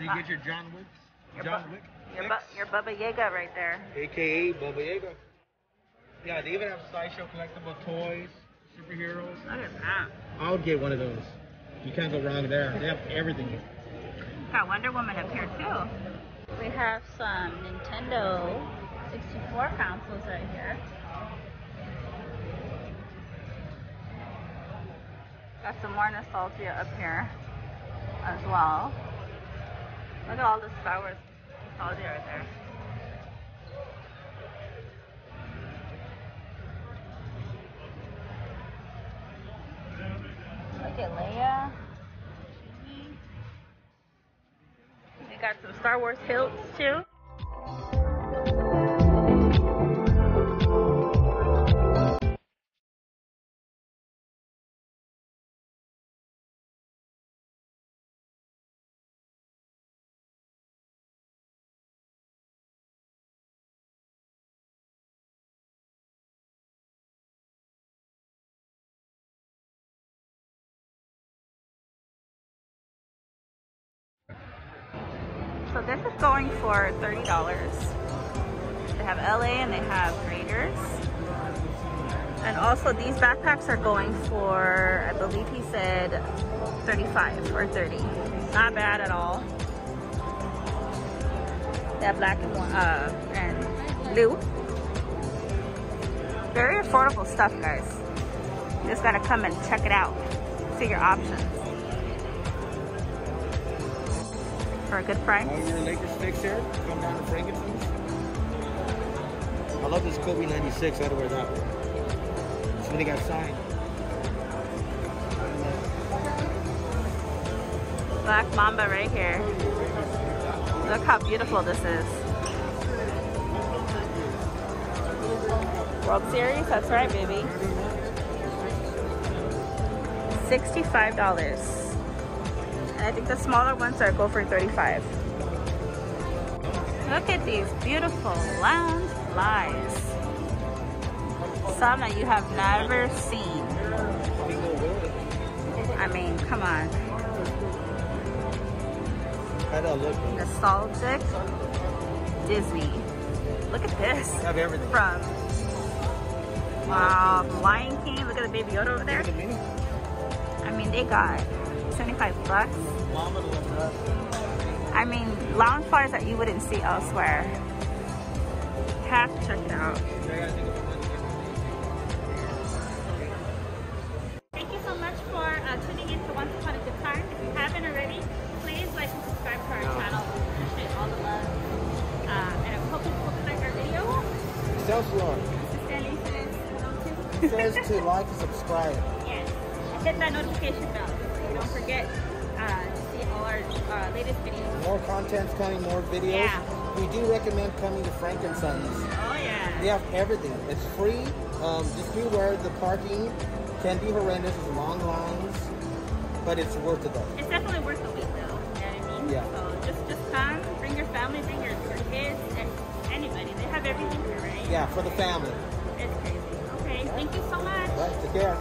you get your John Wick. Your, John bu- Wick. your, bu- your Baba Yaga right there. AKA Baba Yaga. Yeah, they even have sideshow collectible toys, superheroes. Look at that. I would get one of those. You can't go wrong there. They have everything. Got Wonder Woman up here too. We have some Nintendo 64 consoles right here. Got some more nostalgia up here as well. Look at all the Star Wars nostalgia right there. Look at Leia. We got some Star Wars hilts too. This is going for $30. They have LA and they have Raiders. And also these backpacks are going for, I believe he said 35 or 30. Not bad at all. Have black and, uh, and blue. Very affordable stuff, guys. You just gotta come and check it out. See your options. For a good price. All your Lakers fix here. Come down to Frank and Sons. I love this Kobe 96. I had to wear that one. He got signed. Black Mamba right here. Look how beautiful this is. World Series, that's right, baby. $65. I think the smaller ones are go for 35 Look at these beautiful lounge flies. Some that you have never seen. I mean, come on. How do I look? nostalgic Disney. Look at this. They have everything. From wow, Lion King. Look at the baby Yoda over there. Look at me. I mean, they got 75 bucks. Mama loves that. I mean, lounge bars that you wouldn't see elsewhere. Have to check it out. Thank you so much for uh, tuning in to Once Upon a Good Time. If you haven't already, please like and subscribe to our channel. We appreciate all the love. Uh, and I hope you will like our video. Self love. Mrs. Stanley says, It says to like and subscribe. yes. And hit that notification bell so you don't forget uh, latest videos. More content's coming, more videos. Yeah. We do recommend coming to Frank and Sons. Oh, yeah. They have everything. It's free. Um, just be aware the parking can be horrendous. There's long lines, but it's worth it though. It's definitely worth the wait, though. You know what I mean? Yeah. So just, just come, bring your family, bring your, your kids, and anybody. They have everything here, right? Yeah, for the family. It's crazy. Okay, thank you so much. Right, take care.